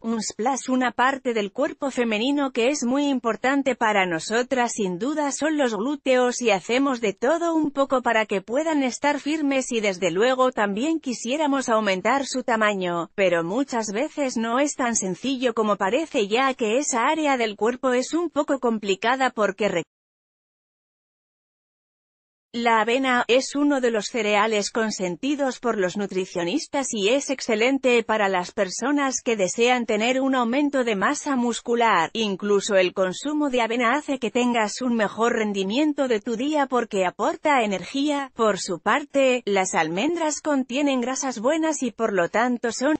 un splash una parte del cuerpo femenino que es muy importante para nosotras sin duda son los glúteos y hacemos de todo un poco para que puedan estar firmes y desde luego también quisiéramos aumentar su tamaño, pero muchas veces no es tan sencillo como parece ya que esa área del cuerpo es un poco complicada porque la avena, es uno de los cereales consentidos por los nutricionistas y es excelente para las personas que desean tener un aumento de masa muscular. Incluso el consumo de avena hace que tengas un mejor rendimiento de tu día porque aporta energía. Por su parte, las almendras contienen grasas buenas y por lo tanto son